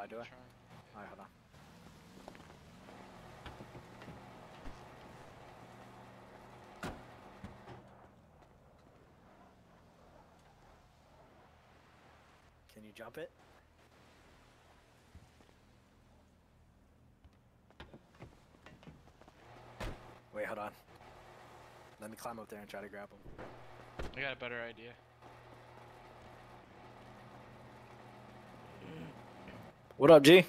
Oh, do I? Try. Hold on. Can you jump it? Wait, hold on. Let me climb up there and try to grab him. I got a better idea. What up, G?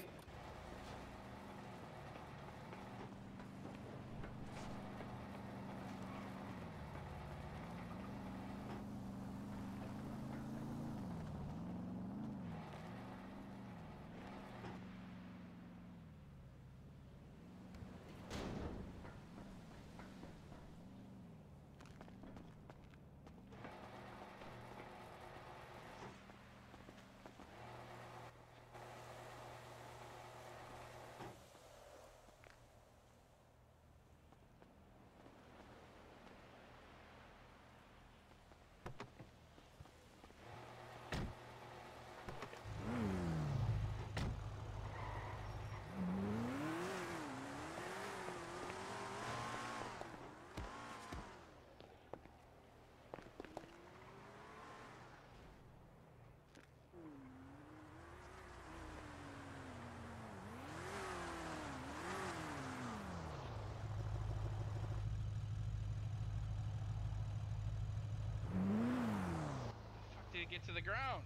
Get to the ground?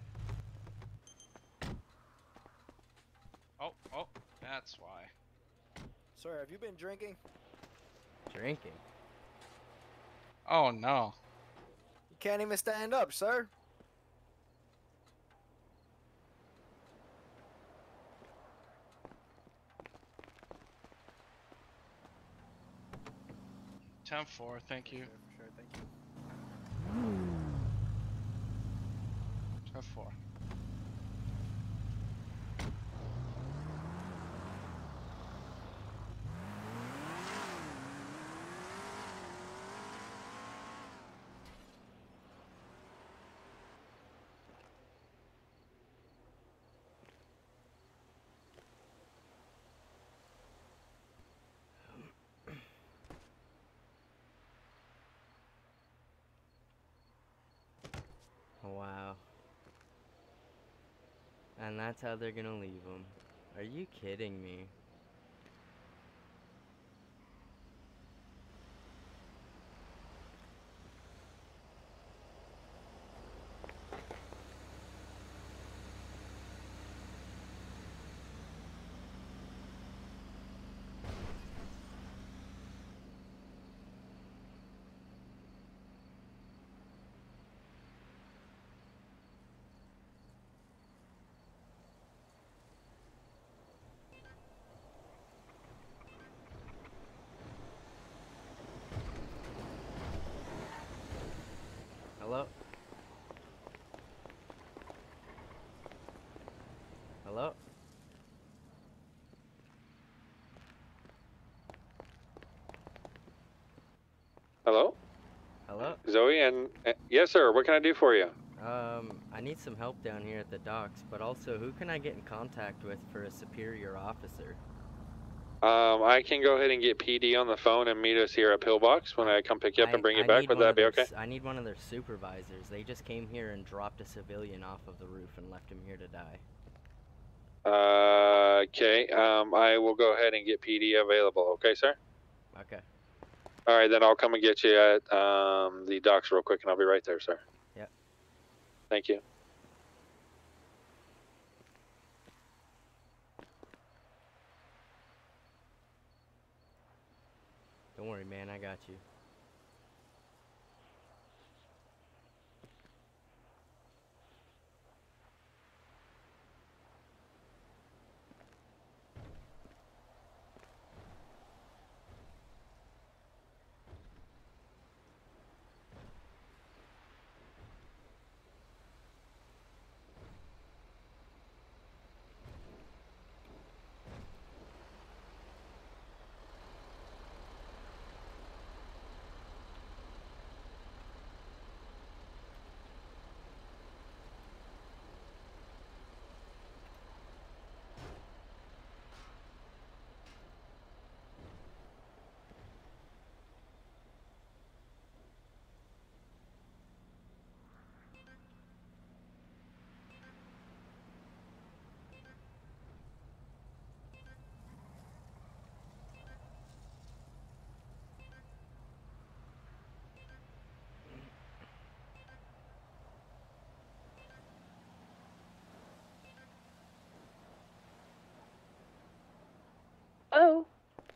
Oh, oh, that's why. Sir, have you been drinking? Drinking. Oh no. You can't even stand up, sir. Ten four, thank you. For sure, thank you. Ten four. Wow. And that's how they're gonna leave him. Are you kidding me? Hello? Hello? Hello, Hello? Zoe, and uh, yes, sir. What can I do for you? Um, I need some help down here at the docks, but also who can I get in contact with for a superior officer? Um, I can go ahead and get PD on the phone and meet us here at Pillbox when I come pick you up I- and bring you I back. Would that be their okay? I need one of their supervisors. They just came here and dropped a civilian off of the roof and left him here to die. Uh, okay. Um, I will go ahead and get PD available. Okay, sir. Okay. All right, then I'll come and get you at um, the docks real quick, and I'll be right there, sir. Yep. Thank you. Don't worry, man. I got you.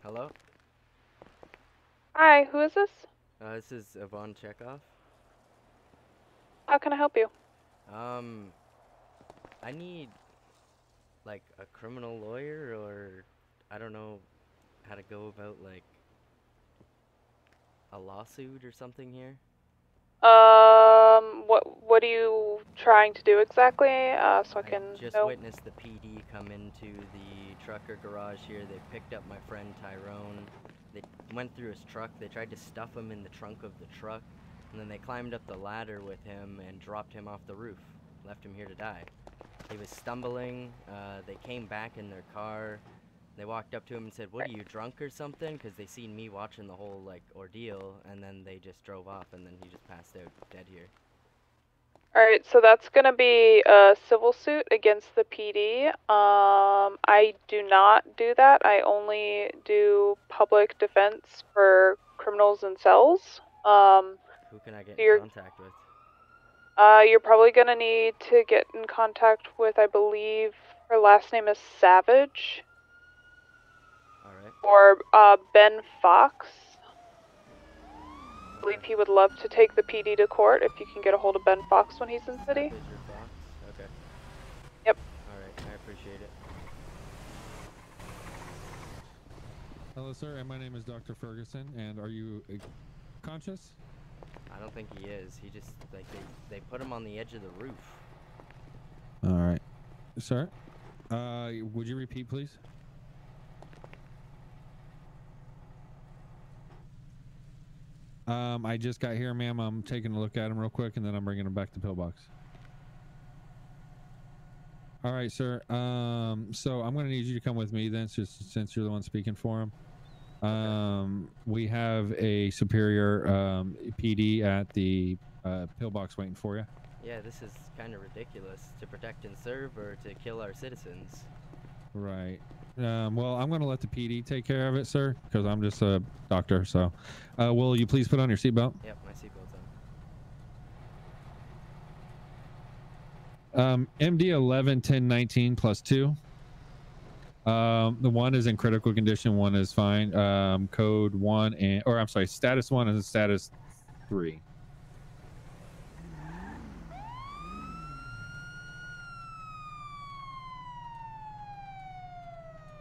Hello? Hi, who is this? Uh, this is Ivon Chekov. How can I help you? Um, I need like a criminal lawyer, or I don't know how to go about like a lawsuit or something here. Um, what what are you trying to do exactly? Uh, so I can just know. witnessed the PD come into the trucker garage here. They picked up my friend Tyrone. They went through his truck. They tried to stuff him in the trunk of the truck, and then they climbed up the ladder with him and dropped him off the roof. Left him here to die. He was stumbling. Uh, they came back in their car. They walked up to him and said, "What are you drunk or something?" Because they seen me watching the whole like ordeal, and then they just drove off, and then he just passed out dead here. All right, so that's gonna be a civil suit against the PD. Um, I do not do that. I only do public defense for criminals in cells. Um, Who can I get You're- in contact with? uh, you're probably gonna need to get in contact with, I believe, her last name is Savage All right. or uh, Ben Fox. I believe he would love to take the PD to court if you can get a hold of Ben Fox when he's in city. Savage or Fox? Okay. Yep. All right. I appreciate it. Hello, sir, and my name is Dr. Ferguson. And are you uh, conscious? I don't think he is. He just like they they put him on the edge of the roof. All right, sir. Uh, would you repeat, please? Um, I just got here, ma'am. I'm taking a look at him real quick, and then I'm bringing him back to pillbox. All right, sir. Um, so I'm gonna need you to come with me then, just since you're the one speaking for him. Um, we have a superior um, PD at the uh, pillbox waiting for you. Yeah, this is kind of ridiculous to protect and serve or to kill our citizens. Right. Um, well, I'm going to let the PD take care of it, sir, because I'm just a doctor. So, uh, will you please put on your seatbelt? Yep, my seatbelt's on. Um, MD 11 10 19 plus two. Um, the one is in critical condition, one is fine. Um, code one and, or I'm sorry, status one and status three.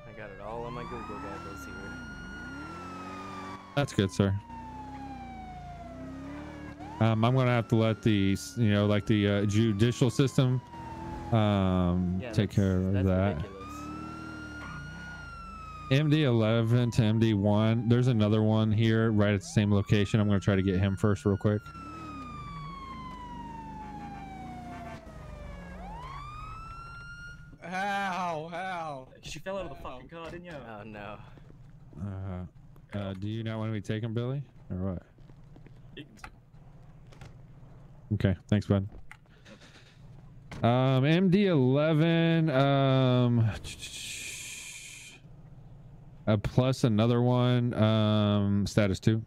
I got it all on my Google goggles here. That's good, sir. Um, I'm gonna have to let the, you know, like the uh, judicial system, um, Yeah, take care of that's that. ridiculous. MD11 to MD1. There's another one here right at the same location. I'm going to try to get him first, real quick. How? How? Because you fell out of the fucking car, didn't you? Oh no. Uh, uh, do you not want me to take him, Billy? Or what? Okay, thanks, bud. Um, MD11. Um, uh, plus another one. Um, status two.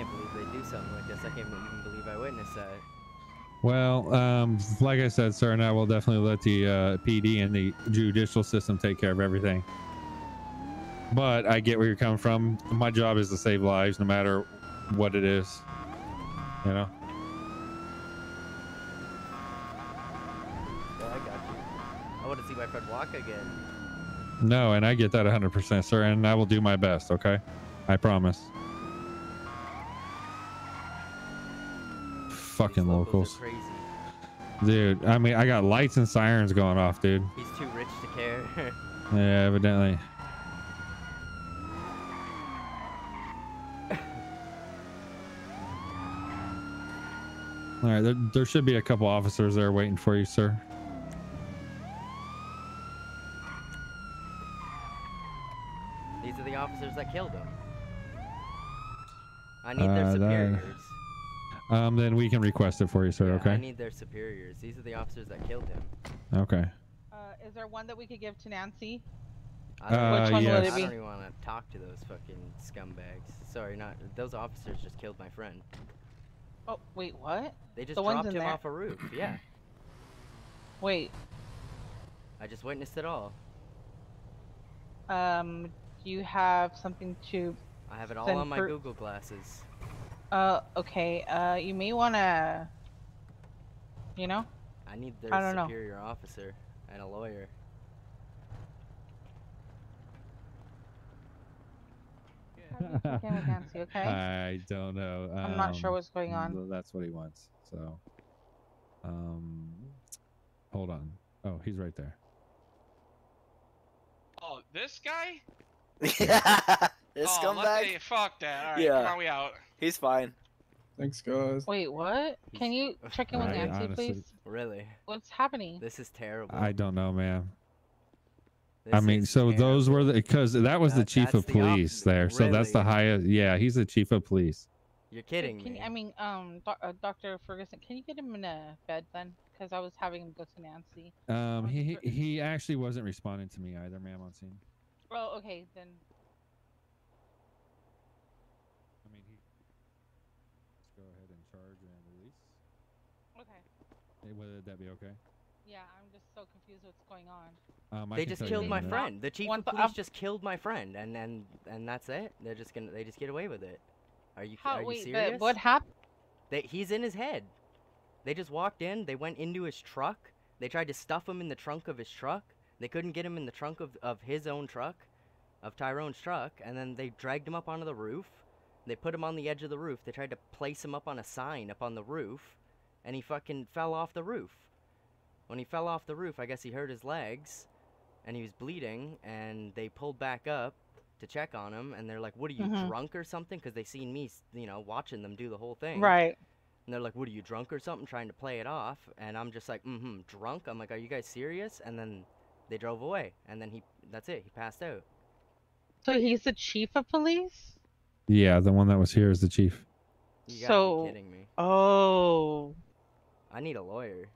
Can't believe they do something like this. I can't even believe I witnessed that. Well, um, like I said, sir, and I will definitely let the uh, PD and the judicial system take care of everything. But I get where you're coming from. My job is to save lives, no matter what it is. You know. Well, I got you. I want to see my friend walk again. No, and I get that 100%, sir, and I will do my best. Okay, I promise. Fucking locals. locals, dude. I mean, I got lights and sirens going off, dude. He's too rich to care. Yeah, evidently. All right, there, there should be a couple officers there waiting for you, sir. These are the officers that killed him. I need their Uh, that- superiors. Um, then we can request it for you, sir. Yeah, I need their superiors. These are the officers that killed him. Okay. Uh, is there one that we could give to Nancy? I don't, Uh, Which one yes. would it I don't even want to talk to those fucking scumbags. Sorry, not those officers just killed my friend. Oh, wait, what? They just The dropped him there? off a roof. Yeah, Wait, I just witnessed it all. um, do you have something to? I have it all on my Google glasses. Uh, okay. Uh, you may wanna. You know. I need their I don't know. superior officer and a lawyer. Have you check in with Nancy, okay? I don't know. I'm not sure um, what's going on. That's what he wants. So, um, hold on. Oh, he's right there. Oh, this guy? yeah, this oh, scumbag. luckily- fuck that. Alright, Yeah. are we out. He's fine. Thanks, guys. Wait, what? Can you check in with I Nancy, honestly- please? Really? What's happening? This is terrible. I don't know, man. I mean, is so those were the because that was the chief that's of the op- police there. So that's the highest. Yeah, he's the chief of police. You're kidding Can, me. I mean, um, doc- uh, Dr. Ferguson, can you get him in a bed then? Because I was having him go to Nancy. Um, he he- he actually wasn't responding to me either, ma'am, on scene. Well, okay, then. I mean, he. Let's go ahead and charge and release. Okay. Eh, Would that be okay? Yeah, I'm just so confused what's going on. Um, they just killed my minute. friend. The chief One of th- police um, just killed my friend, and and and that's it. They're just gonna they just get away with it. Are you How? are you wait, serious? the, what happened? They, he's in his head. They just walked in. They went into his truck. They tried to stuff him in the trunk of his truck. They couldn't get him in the trunk of, of his own truck, of Tyrone's truck. And then they dragged him up onto the roof. They put him on the edge of the roof. They tried to place him up on a sign up on the roof. And he fucking fell off the roof. When he fell off the roof, I guess he hurt his legs. And he was bleeding. And they pulled back up to check on him. And they're like, What are you, Mhm. drunk or something? Because they seen me, you know, watching them do the whole thing. Right. And they're like, "What are you drunk or something?" Trying to play it off, and I'm just like, "Mm-hmm, drunk." I'm like, "Are you guys serious?" And then they drove away, and then he—that's it. He passed out. So he's the chief of police? Yeah, the one that was here is the chief. You So- be kidding me. Oh. I need a lawyer.